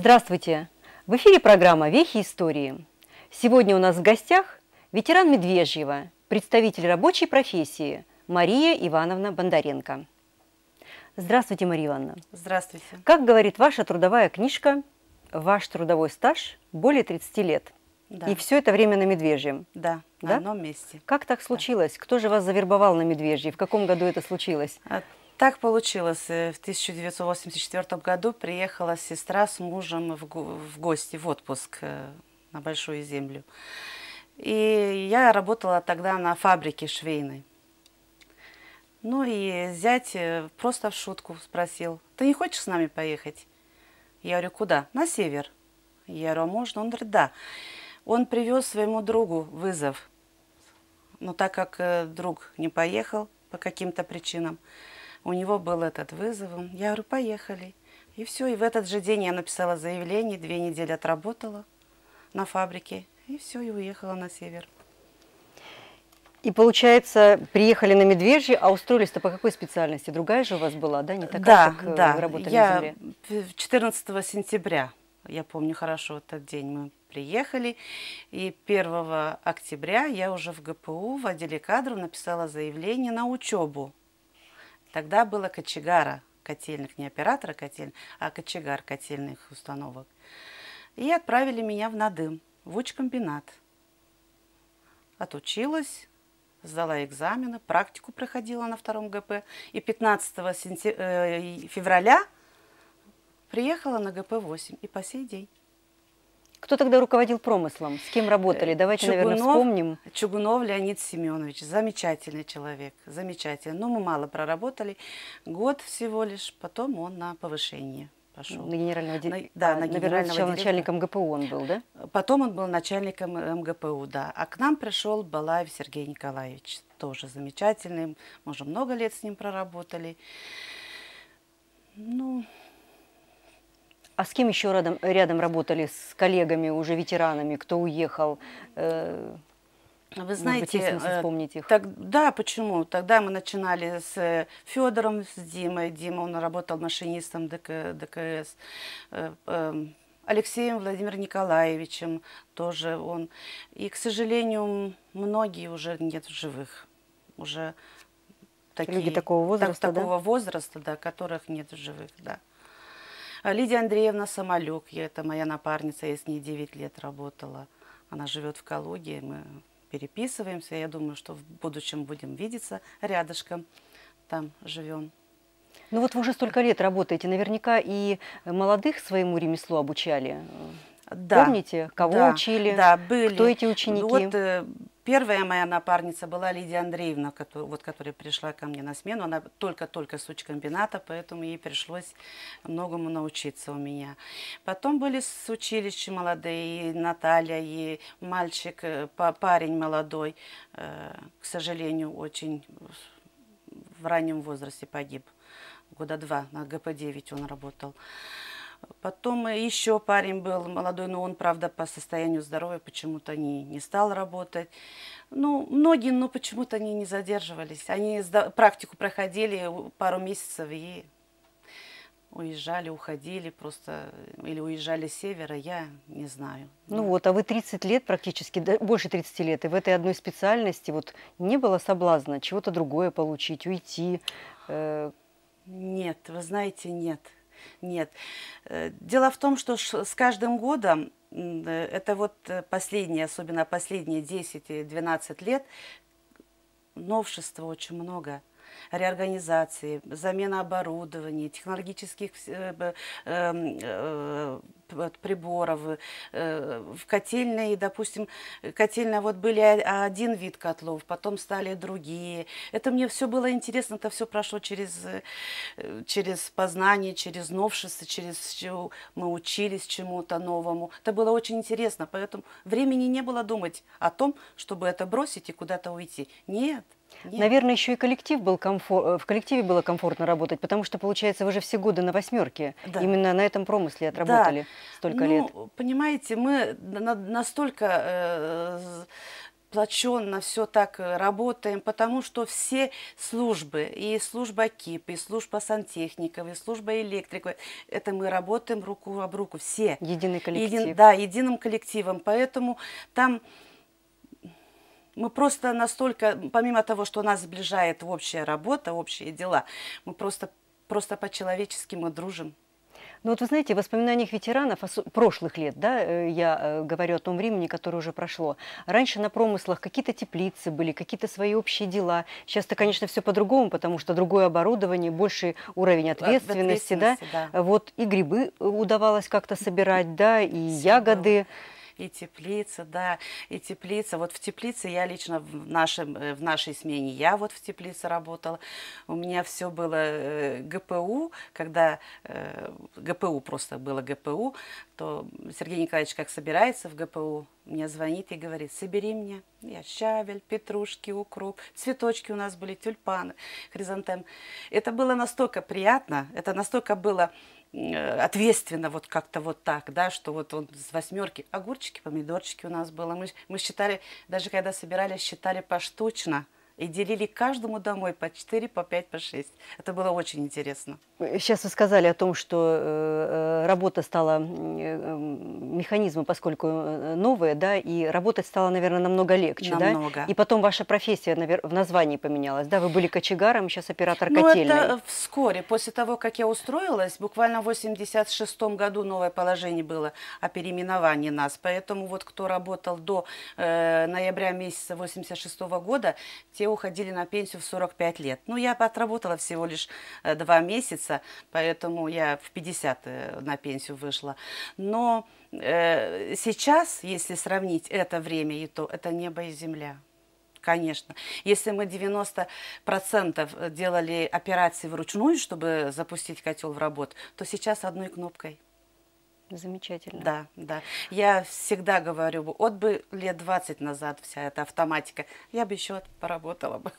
Здравствуйте! В эфире программа «Вехи истории». Сегодня у нас в гостях ветеран Медвежьего, представитель рабочей профессии Мария Ивановна Бондаренко. Здравствуйте, Мария Ивановна. Здравствуйте. Как говорит ваша трудовая книжка, ваш трудовой стаж более 30 лет. Да. И все это время на Медвежьем. Да, Да? на одном месте. Как так случилось? Кто же вас завербовал на Медвежье? В каком году это случилось? Так получилось. э, В 1984 году приехала сестра с мужем в, го- в гости, в отпуск э, на Большую Землю. И я работала тогда на фабрике швейной. Ну и зять э, просто в шутку спросил, ты не хочешь с нами поехать? Я говорю, куда? На север. Я говорю, а можно? Он говорит, да. Он привез своему другу вызов. Но так как друг не поехал по каким-то причинам, у него был этот вызов. Я говорю, поехали. И все. И в этот же день я написала заявление, две недели отработала на фабрике. И все, и уехала на север. И получается, приехали на Медвежье, а устроились-то по какой специальности? Другая же у вас была, да? Не такая, да, как э, да. вы работали на я земле? в- 14 сентября, я помню хорошо этот день, мы приехали. И 1 октября я уже в ГПУ в отделе кадров написала заявление на учебу. Тогда было кочегара котельных, не оператора котельных, а кочегар котельных установок. И отправили меня в Надым, в учкомбинат. Отучилась, сдала экзамены, практику проходила на втором ГП. И 15 сенте- э, февраля приехала на ГП-8 и по сей день. Кто тогда руководил промыслом? С кем работали? Давайте, наверное, Чугунов- вспомним. Чугунов Леонид Семенович, замечательный человек, замечательный. Но мы мало проработали, год всего лишь, потом он на повышение пошел. На генерального ди- На- да, на наверное, генерального сначала директора. начальником ГПУ он был, да? Потом он был начальником МГПУ, да. А к нам пришел Балаев Сергей Николаевич, тоже замечательный. Мы уже много лет с ним проработали. Ну, А с кем еще рядом, рядом работали? С коллегами, уже ветеранами? Кто уехал? Э, вы может быть, знаете, э, вспомнить их? Так, да, почему? Тогда мы начинали с Федором, с Димой. Дима, он работал машинистом ДК, ДКС. Э, эм, Алексеем Владимиром Николаевичем тоже он. И, к сожалению, многие уже нет в живых. Уже такие, Люди такого так- возраста, да? такого возраста, да, которых нет в живых, да. А Лидия Андреевна Самолюк, это моя напарница, я с ней 9 лет работала. Она живет в Калуге, мы переписываемся. Я думаю, что в будущем будем видеться рядышком, там живем. Ну вот вы уже столько лет работаете, наверняка и молодых своему ремеслу обучали. Да, Помните, кого да, учили? Да, были. Кто эти ученики? Вот э, первая моя напарница была Лидия Андреевна, кото- вот, которая пришла ко мне на смену. Она только-только с учкомбината, поэтому ей пришлось многому научиться у меня. Потом были с училища молодые, и Наталья, и мальчик, э, па- парень молодой, э, к сожалению, очень в раннем возрасте погиб. Года два на ГП-9 он работал. Потом еще парень был молодой, но он, правда, по состоянию здоровья почему-то не, не стал работать. Ну, многие, но почему-то они не задерживались. Они практику проходили пару месяцев и уезжали, уходили просто, или уезжали с севера, я не знаю. Ну вот, а вы 30 лет практически, да, больше 30 лет, и в этой одной специальности вот не было соблазна чего-то другое получить, уйти? э, Нет, вы знаете, нет. Нет. Э, Дело в том, что с каждым годом, э, это вот э, последние, особенно последние 10-12 лет, новшества очень много. Реорганизации, замена оборудования, технологических э, э, п- приборов. э, В котельной, допустим, котельная, вот были один вид котлов, потом стали другие. Это мне все было интересно, это все прошло через, э, через познание, через новшество, через что мы учились чему-то новому. Это было очень интересно, поэтому времени не было думать о том, чтобы это бросить и куда-то уйти. Нет. нет. Наверное, еще и коллектив был комфор... в коллективе было комфортно работать, потому что, получается, вы же все годы на восьмерке. Да. Именно на этом промысле отработали столько ну, лет. понимаете, мы на- настолько э, сплоченно все так э, работаем, потому что все службы, и служба КИП, и служба сантехников, и служба электриков, это мы работаем руку об руку, все. Единый коллектив. Един, да, единым коллективом, поэтому там мы просто настолько, помимо того, что нас сближает общая работа, общие дела, мы просто, просто по-человечески мы дружим. Ну вот вы знаете, в воспоминаниях ветеранов прошлых лет, да, э, я э, говорю о том времени, которое уже прошло. Раньше на промыслах какие-то теплицы были, какие-то свои общие дела. Сейчас-то, конечно, все по-другому, потому что другое оборудование, больший уровень ответственности, ответственности да? да. Вот и грибы удавалось как-то собирать, да, и Все ягоды. И теплица, да, и теплица. Вот в теплице я лично в, нашем, э, в нашей смене, я вот в теплице работала. У меня все было э, ГПУ, когда э, ГПУ просто было ГПУ, то Сергей Николаевич как собирается в ГПУ, мне звонит и говорит, собери мне. Я щавель, петрушки, укроп, цветочки у нас были, тюльпаны, хризантем. Это было настолько приятно, это настолько было Э, ответственно вот как-то вот так, да, что вот он с восьмерки, огурчики, помидорчики у нас было. Мы, мы считали, даже когда собирались, считали поштучно и делили каждому домой по 4, по 5, по 6. Это было очень интересно. Сейчас вы сказали о том, что э, э работа стала э, механизмом, поскольку новая, да, и работать стало, наверное, намного легче, намного. да? И потом ваша профессия в названии поменялась, да? Вы были кочегаром, сейчас оператор ну, котельной. Ну, это вскоре, после того, как я устроилась, буквально в 86 году новое положение было о переименовании нас, поэтому вот кто работал до э, ноября месяца 86 года, те уходили на пенсию в 45 лет. Ну, я отработала всего лишь два месяца, поэтому я в 50 э, на пенсию вышла. Но э, сейчас, если сравнить это время и то, это небо и земля. Конечно. Если мы 90% делали операции вручную, чтобы запустить котел в работу, то сейчас одной кнопкой. Замечательно. Да, да. Я всегда говорю, вот бы лет 20 назад вся эта автоматика, я бы еще поработала бы.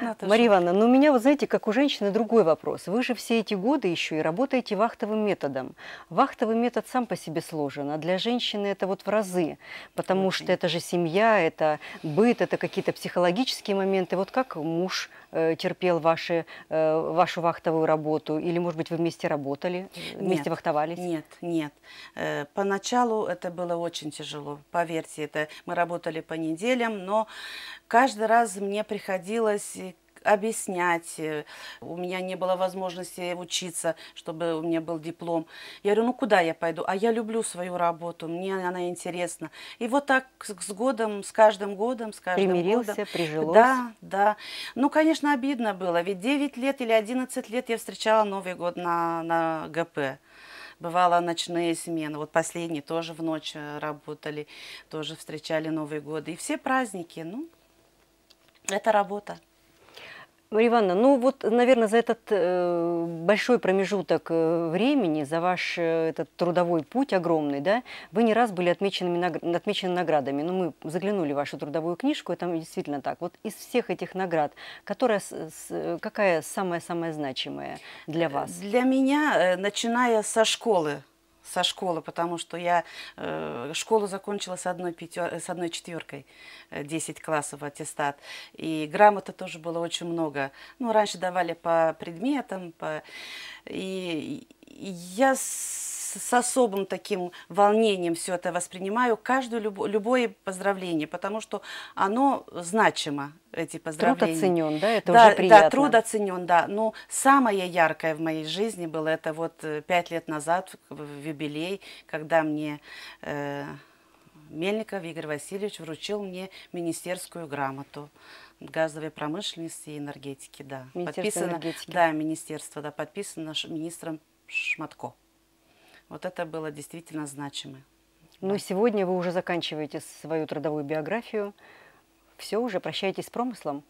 Наташа. Мария Ивановна, ну у меня, вот знаете, как у женщины другой вопрос. Вы же все эти годы еще и работаете вахтовым методом. Вахтовый метод сам по себе сложен, а для женщины это вот в разы, потому Очень. что это же семья, это быт, это какие-то психологические моменты. Вот как муж э, терпел ваши, э, вашу вахтовую работу? Или, может быть, вы вместе работали, вместе нет, вахтовались? Нет, нет. Э, поначалу это было очень тяжело, поверьте. Это мы работали по неделям, но каждый раз мне приходилось объяснять. Э, у меня не было возможности учиться, чтобы у меня был диплом. Я говорю, ну куда я пойду? А я люблю свою работу, мне она интересна. И вот так с годом, с каждым годом, с каждым Примирился, годом. прижилось. Да, да. Ну, конечно, обидно было, ведь 9 лет или 11 лет я встречала Новый год на, на ГП бывало ночные смены. Вот последние тоже в ночь э, работали, тоже встречали Новый год. И все праздники, ну, это работа. Мария Ивановна, ну вот, наверное, за этот э, большой промежуток э, времени, за ваш э, этот трудовой путь огромный, да, вы не раз были отмечены, отмечены наградами. Ну, мы заглянули в вашу трудовую книжку, и там действительно так. Вот из всех этих наград, которая, с, какая самая-самая значимая для вас? Для меня, э, начиная со школы, со школы, потому что я э, школу закончила с одной, пятер, с одной четверкой, 10 э, классов аттестат. И грамоты тоже было очень много. Ну, раньше давали по предметам, по... и я с с особым таким волнением все это воспринимаю, каждое любо, любое поздравление, потому что оно значимо, эти поздравления. Труд оценен, да, это да, уже приятно. Да, труд оценен, да. Но самое яркое в моей жизни было это вот э, пять лет назад, в юбилей, когда мне... Э, Мельников Игорь Васильевич вручил мне министерскую грамоту газовой промышленности и энергетики, да. Подписано, энергетики. Да, министерство, да, подписано министром Шматко. Вот это было действительно значимо. Ну, да. сегодня вы уже заканчиваете свою трудовую биографию. Все, уже прощаетесь с промыслом?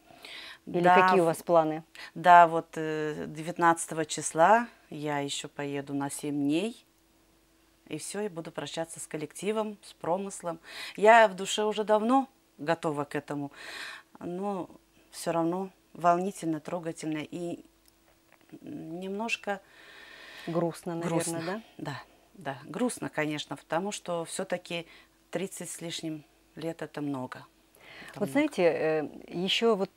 Или да, какие у вас планы? Да, вот 19 э, числа я еще поеду на 7 дней. И все, и буду прощаться с коллективом, с промыслом. Я в душе уже давно готова к этому, но все равно волнительно, трогательно и немножко Грустно, наверное, грустно. да? Да, да, грустно, конечно, потому что все-таки 30 с лишним лет это много. Вот знаете, э, еще вот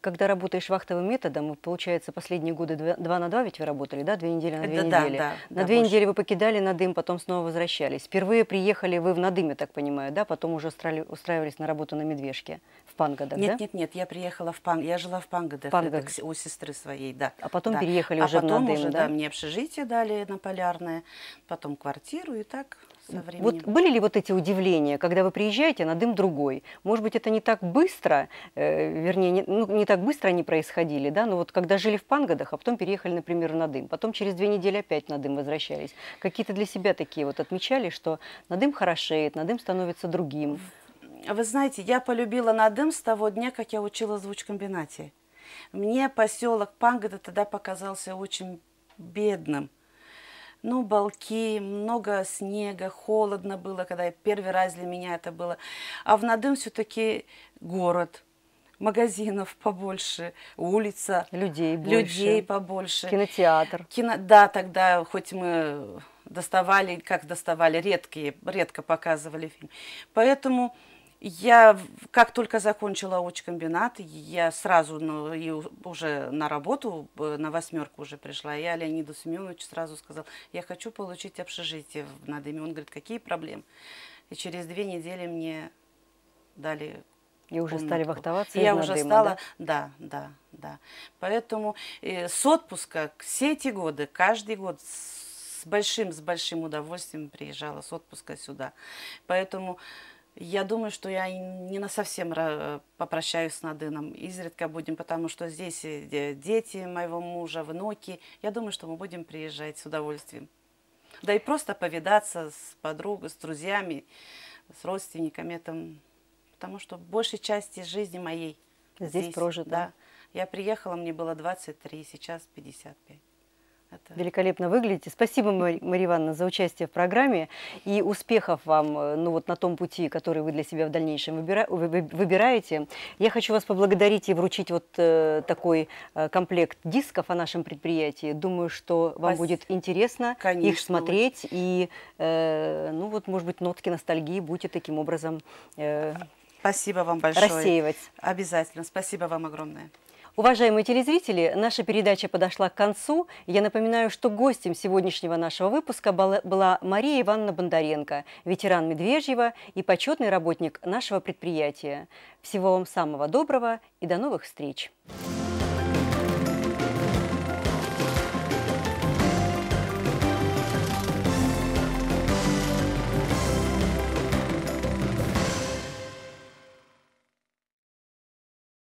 когда работаешь вахтовым методом, получается, последние годы два, два на два ведь вы работали, да, две недели на две да, недели. Да, на да, две больше. недели вы покидали Надым, потом снова возвращались. Впервые приехали вы в Надым, я так понимаю, да, потом уже устраивались на работу на Медвежке в Пангадах, нет, да? Нет, нет, я приехала в Панг, я жила в Пангадах, Пангадах. у сестры своей, да. А потом да. переехали а уже потом в Надым, уже, да? да, мне общежитие дали на Полярное, потом квартиру и так со временем. Вот были ли вот эти удивления, когда вы приезжаете, на дым другой? Может быть, это не так быстро, э, вернее, не, ну, не так быстро они происходили, да, но вот когда жили в Пангадах, а потом переехали, например, на дым, потом через две недели опять на дым возвращались. Какие-то для себя такие вот отмечали, что на дым хорошеет, на дым становится другим? Вы знаете, я полюбила Надым с того дня, как я учила звучкомбинате. Мне поселок Пангада тогда показался очень бедным ну, балки, много снега, холодно было, когда я первый раз для меня это было. А в Надым все-таки город, магазинов побольше, улица. Людей больше. Людей побольше. Кинотеатр. Кино, да, тогда хоть мы доставали, как доставали, редкие, редко показывали фильм. Поэтому я, как только закончила учкомбинат, я сразу ну, и уже на работу, на восьмерку уже пришла. Я Леониду Семеновичу сразу сказал, я хочу получить общежитие в Надыме. Он говорит, какие проблемы? И через две недели мне дали и уже стали вахтоваться Я уже Надыма, стала, да, да, да. да. Поэтому э, с отпуска все эти годы, каждый год с большим, с большим удовольствием приезжала с отпуска сюда. Поэтому я думаю, что я не на совсем попрощаюсь с Надыном. Изредка будем, потому что здесь э, дети моего мужа, внуки. Я думаю, что мы будем приезжать с удовольствием. Да и просто повидаться с подругой, с друзьями, с родственниками. Это, потому что большей части жизни моей здесь, здесь прожита. Да. Я приехала, мне было 23, сейчас 55. Это... Великолепно выглядите. Спасибо, Мария Ивановна, за участие в программе. И успехов вам э, ну, вот на том пути, который вы для себя в дальнейшем выбира... выбираете. Я хочу вас поблагодарить и вручить вот э, такой э, комплект дисков о нашем предприятии. Думаю, что вам Спасибо. будет интересно Конечно, их смотреть. Очень. И, э, ну вот, может быть, нотки ностальгии будете таким образом э, Спасибо вам большое. рассеивать. Обязательно. Спасибо вам огромное. Уважаемые телезрители, наша передача подошла к концу. Я напоминаю, что гостем сегодняшнего нашего выпуска была Мария Ивановна Бондаренко, ветеран Медвежьего и почетный работник нашего предприятия. Всего вам самого доброго и до новых встреч!